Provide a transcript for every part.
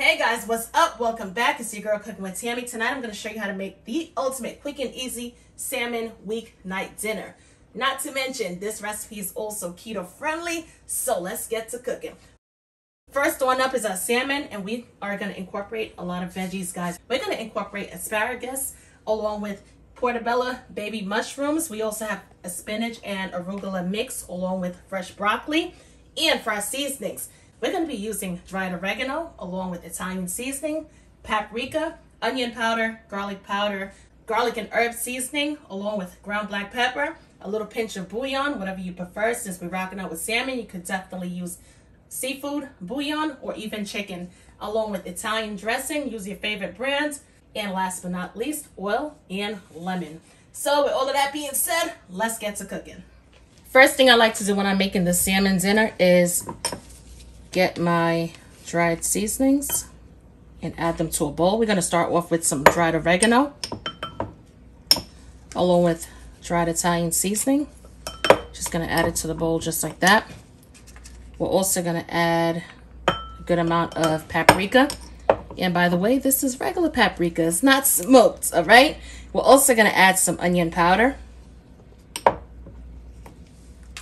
Hey guys, what's up? Welcome back. It's your girl Cooking with Tammy. Tonight I'm going to show you how to make the ultimate quick and easy salmon weeknight dinner. Not to mention, this recipe is also keto friendly, so let's get to cooking. First one up is our salmon, and we are going to incorporate a lot of veggies, guys. We're going to incorporate asparagus along with portobello baby mushrooms. We also have a spinach and arugula mix along with fresh broccoli. And our seasonings, we're going to be using dried oregano along with Italian seasoning, paprika, onion powder, garlic powder, garlic and herb seasoning along with ground black pepper, a little pinch of bouillon, whatever you prefer. Since we're rocking out with salmon, you could definitely use seafood, bouillon, or even chicken along with Italian dressing. Use your favorite brands. And last but not least, oil and lemon. So with all of that being said, let's get to cooking. First thing I like to do when I'm making the salmon dinner is get my dried seasonings and add them to a bowl. We're going to start off with some dried oregano along with dried Italian seasoning. Just going to add it to the bowl just like that. We're also going to add a good amount of paprika. And by the way, this is regular paprika. It's not smoked, all right? We're also going to add some onion powder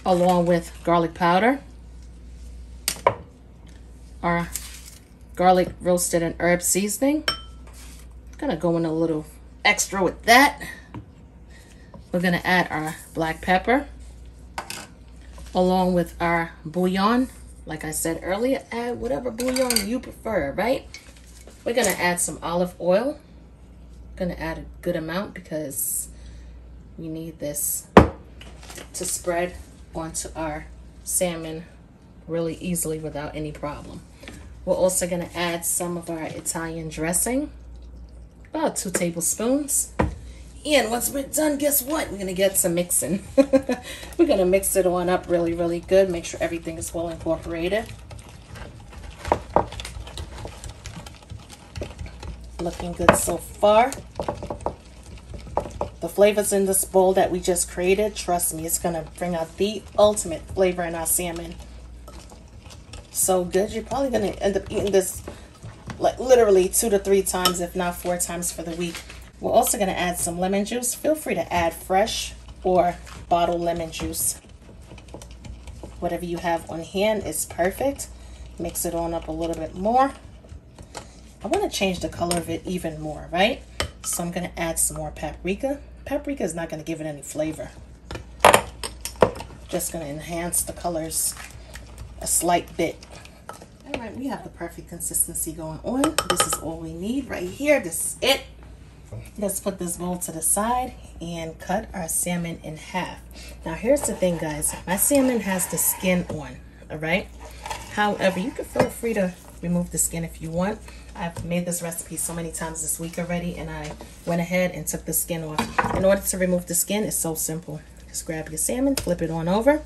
along with garlic powder our garlic roasted and herb seasoning. Gonna go in a little extra with that. We're gonna add our black pepper along with our bouillon. Like I said earlier, add whatever bouillon you prefer, right? We're gonna add some olive oil. Gonna add a good amount because we need this to spread onto our salmon really easily without any problem. We're also going to add some of our Italian dressing, about two tablespoons. And once we're done, guess what? We're going to get some mixing. we're going to mix it on up really, really good. Make sure everything is well incorporated. Looking good so far. The flavors in this bowl that we just created, trust me, it's going to bring out the ultimate flavor in our salmon so good. You're probably going to end up eating this like literally two to three times, if not four times for the week. We're also going to add some lemon juice. Feel free to add fresh or bottled lemon juice. Whatever you have on hand is perfect. Mix it on up a little bit more. I want to change the color of it even more, right? So I'm going to add some more paprika. Paprika is not going to give it any flavor. Just going to enhance the colors a slight bit. All right, we have the perfect consistency going on. This is all we need right here. This is it. Let's put this bowl to the side and cut our salmon in half. Now, here's the thing, guys. My salmon has the skin on, all right? However, you can feel free to remove the skin if you want. I've made this recipe so many times this week already, and I went ahead and took the skin off. In order to remove the skin, it's so simple. Just grab your salmon, flip it on over,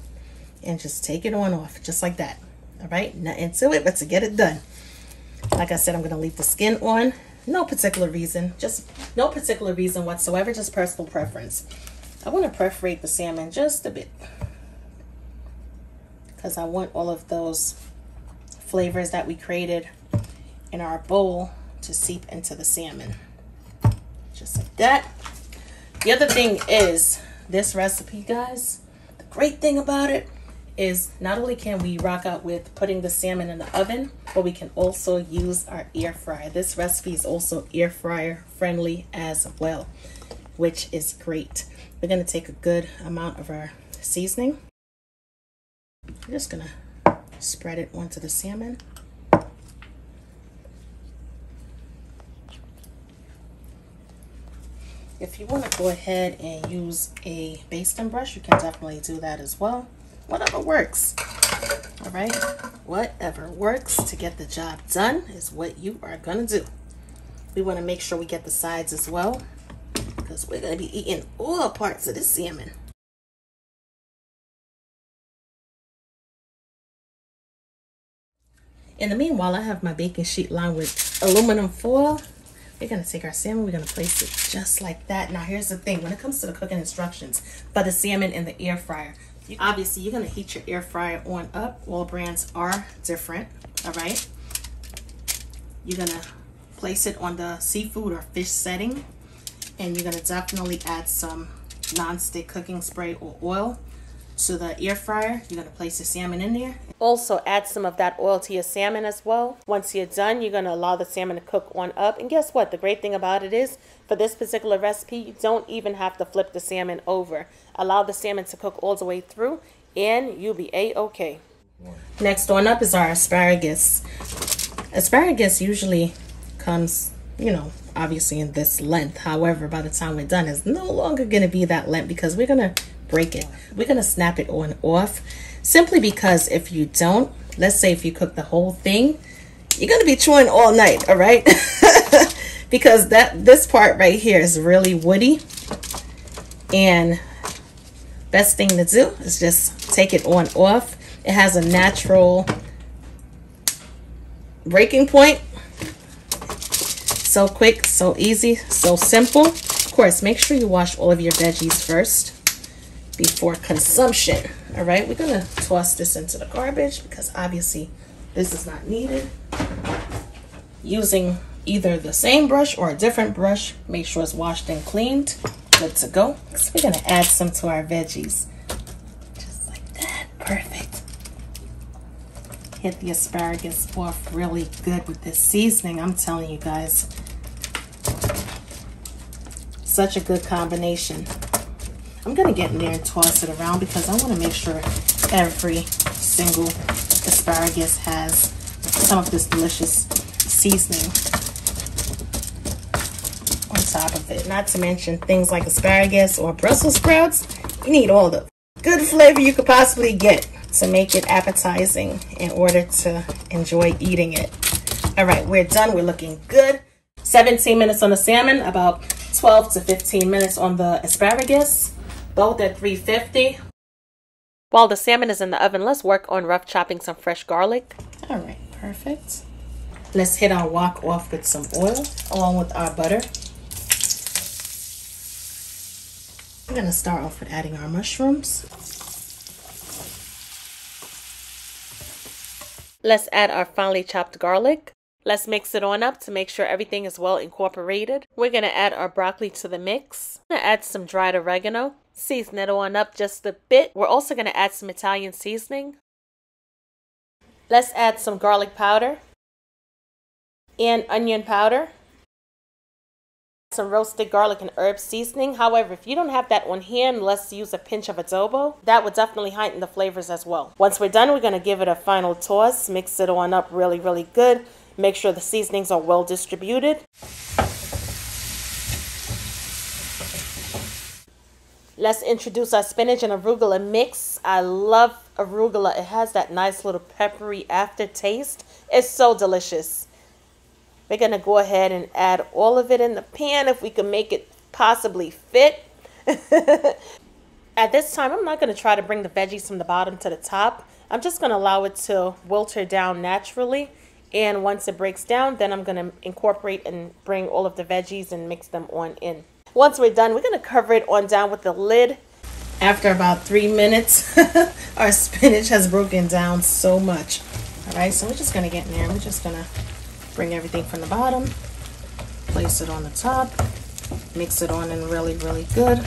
and just take it on off just like that. All right nothing to it but to get it done. Like I said I'm to leave the skin on. No particular reason just no particular reason whatsoever just personal preference. I want to perforate the salmon just a bit. Because I want all of those flavors that we created in our bowl to seep into the salmon. Just like that. The other thing is this recipe guys. The great thing about it is not only can we rock out with putting the salmon in the oven, but we can also use our air fryer. This recipe is also air fryer friendly as well, which is great. We're gonna take a good amount of our seasoning. We're just gonna spread it onto the salmon. If you want to go ahead and use a basting brush, you can definitely do that as well whatever works. All right, whatever works to get the job done is what you are gonna do. We wanna make sure we get the sides as well because we're gonna be eating all parts of the salmon. In the meanwhile, I have my baking sheet lined with aluminum foil. We're gonna take our salmon, we're gonna place it just like that. Now here's the thing, when it comes to the cooking instructions for the salmon in the air fryer, obviously, you're to heat your air fryer on up. All brands are different, all right? you're gonna place it on the seafood or fish setting and you're gonna definitely add some non-stick cooking spray or oil to the air fryer. You're gonna place the salmon in there. Also add some of that oil to your salmon as well. Once you're done, you're gonna allow the salmon to cook on up. And guess what? The great thing about it is, for this particular recipe, you don't even have to flip the salmon over. Allow the salmon to cook all the way through and you'll be a-okay. Next on up is our asparagus. Asparagus usually comes, you know, obviously in this length. However, by the time we're done, it's no longer going to be that length because we're going to break it. We're going to snap it on off simply because if you don't, let's say if you cook the whole thing, you're going to be chewing all night, all right? because that this part right here is really woody and best thing to do is just take it on off. It has a natural breaking point so quick, so easy, so simple. Of course, make sure you wash all of your veggies first before consumption. All right, we're gonna toss this into the garbage because obviously this is not needed. Using either the same brush or a different brush, make sure it's washed and cleaned. Good to go. So we're gonna add some to our veggies. Just like that, perfect hit the asparagus off really good with this seasoning. I'm telling you guys, such a good combination. I'm gonna get in there and toss it around because I wanna make sure every single asparagus has some of this delicious seasoning on top of it. Not to mention things like asparagus or Brussels sprouts. You need all the good flavor you could possibly get to make it appetizing in order to enjoy eating it. All right, we're done. We're looking good. 17 minutes on the salmon, about 12 to 15 minutes on the asparagus, both at 350. While the salmon is in the oven, let's work on rough chopping some fresh garlic. All right, perfect. Let's hit our wok off with some oil along with our butter. We're gonna start off with adding our mushrooms. Let's add our finely chopped garlic. Let's mix it on up to make sure everything is well incorporated. We're going to add our broccoli to the mix. I'm going to add some dried oregano. Season it on up just a bit. We're also going to add some Italian seasoning. Let's add some garlic powder and onion powder some roasted garlic and herb seasoning. However, if you don't have that on hand, let's use a pinch of adobo. That would definitely heighten the flavors as well. Once we're done, we're going to give it a final toss. Mix it on up really, really good. Make sure the seasonings are well distributed. Let's introduce our spinach and arugula mix. I love arugula. It has that nice little peppery aftertaste. It's so delicious. We're going to go ahead and add all of it in the pan if we can make it possibly fit. At this time, I'm not going to try to bring the veggies from the bottom to the top. I'm just going to allow it to wilter down naturally. And once it breaks down, then I'm going to incorporate and bring all of the veggies and mix them on in. Once we're done, we're going to cover it on down with the lid. After about three minutes, our spinach has broken down so much. All right, so we're just going to get in there. We're just going to Bring everything from the bottom, place it on the top, mix it on in really, really good.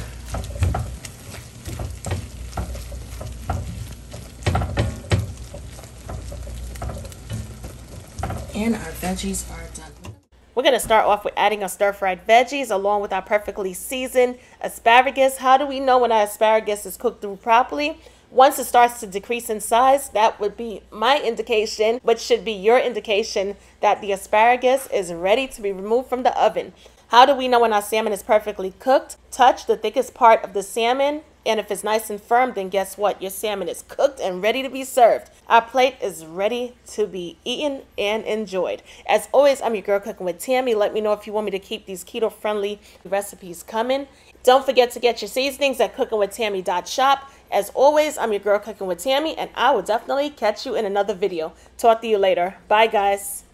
And our veggies are done. We're going to start off with adding our stir-fried veggies along with our perfectly seasoned asparagus. How do we know when our asparagus is cooked through properly? Once it starts to decrease in size, that would be my indication, but should be your indication that the asparagus is ready to be removed from the oven. How do we know when our salmon is perfectly cooked? Touch the thickest part of the salmon, and if it's nice and firm, then guess what? Your salmon is cooked and ready to be served. Our plate is ready to be eaten and enjoyed. As always, I'm your girl cooking with Tammy. Let me know if you want me to keep these keto-friendly recipes coming. Don't forget to get your seasonings at cookingwithtammy.shop. As always, I'm your girl cooking with Tammy, and I will definitely catch you in another video. Talk to you later. Bye, guys.